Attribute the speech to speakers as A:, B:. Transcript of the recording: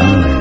A: Bye.